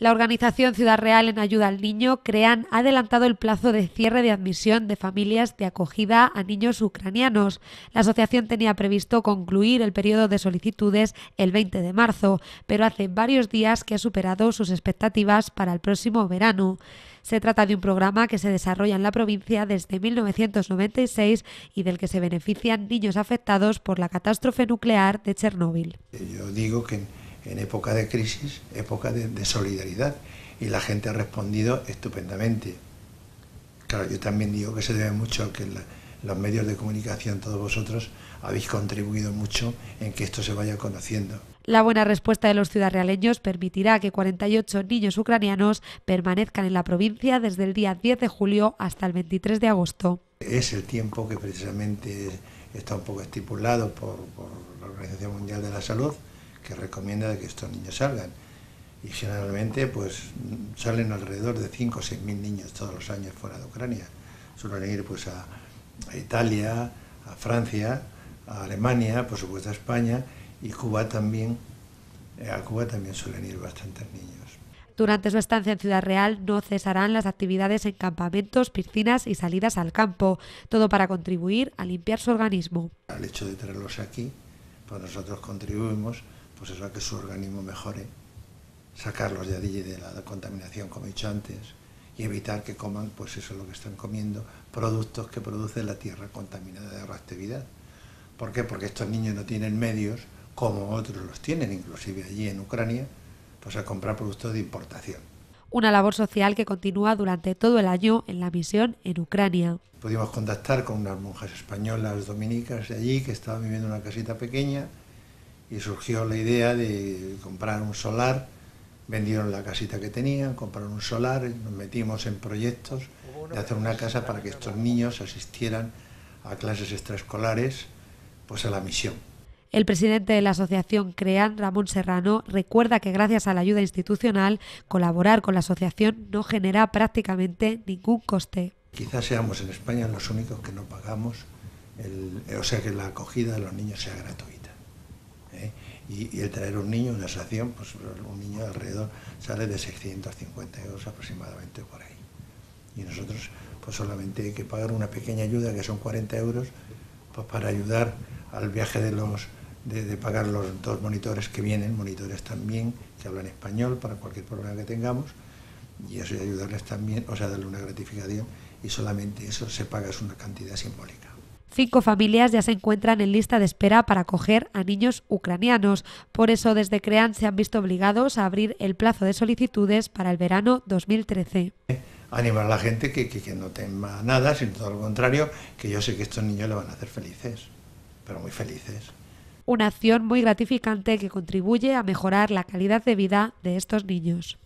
La organización Ciudad Real en Ayuda al Niño, CREAN, ha adelantado el plazo de cierre de admisión de familias de acogida a niños ucranianos. La asociación tenía previsto concluir el periodo de solicitudes el 20 de marzo, pero hace varios días que ha superado sus expectativas para el próximo verano. Se trata de un programa que se desarrolla en la provincia desde 1996 y del que se benefician niños afectados por la catástrofe nuclear de Chernóbil. Yo digo que en época de crisis, época de, solidaridad, y la gente ha respondido estupendamente. Claro, yo también digo que se debe mucho a que los medios de comunicación, todos vosotros, habéis contribuido mucho en que esto se vaya conociendo. La buena respuesta de los ciudadrealeños permitirá que 48 niños ucranianos permanezcan en la provincia desde el día 10 de julio hasta el 23 de agosto. Es el tiempo que precisamente está un poco estipulado por, por la Organización Mundial de la Salud, que recomienda que estos niños salgan. Y generalmente pues salen alrededor de 5 o 6 mil niños todos los años fuera de Ucrania. Suelen ir pues a, Italia, a Francia, a Alemania, por supuesto a España y Cuba también. Eh, a Cuba también suelen ir bastantes niños. Durante su estancia en Ciudad Real no cesarán las actividades en campamentos, piscinas y salidas al campo, todo para contribuir a limpiar su organismo. Al hecho de tenerlos aquí, pues nosotros contribuimos pues eso, a que su organismo mejore, sacarlos de allí de la contaminación, como he dicho antes, y evitar que coman, pues eso es lo que están comiendo, productos que produce la tierra contaminada de radioactividad. ¿Por qué? Porque estos niños no tienen medios, como otros los tienen, inclusive allí en Ucrania, pues a comprar productos de importación. Una labor social que continúa durante todo el año en la misión en Ucrania. Pudimos contactar con unas monjas españolas dominicas de allí que estaban viviendo en una casita pequeña y surgió la idea de comprar un solar, vendieron la casita que tenían, compraron un solar, nos metimos en proyectos de hacer una casa para que estos niños asistieran a clases extraescolares, pues a la misión. El presidente de la asociación CREAN, Ramón Serrano, recuerda que gracias a la ayuda institucional, colaborar con la asociación no genera prácticamente ningún coste. Quizás seamos en España los únicos que no pagamos, o sea que la acogida de los niños sea gratuita. ¿Eh? Y, el traer un niño, una asociación, pues un niño alrededor sale de 650 euros aproximadamente por ahí. Y nosotros pues solamente hay que pagar una pequeña ayuda, que son 40 euros, pues para ayudar al viaje de los de, pagar los dos monitores que vienen, monitores también, que hablan español para cualquier problema que tengamos, y eso y ayudarles también, o sea, darle una gratificación, y solamente eso se paga, es una cantidad simbólica. Cinco familias ya se encuentran en lista de espera para acoger a niños ucranianos. Por eso, desde CREAN se han visto obligados a abrir el plazo de solicitudes para el verano 2013. Animar a la gente que, que, no tema nada, sino todo lo contrario, que yo sé que estos niños le van a hacer felices, pero muy felices. Una acción muy gratificante que contribuye a mejorar la calidad de vida de estos niños.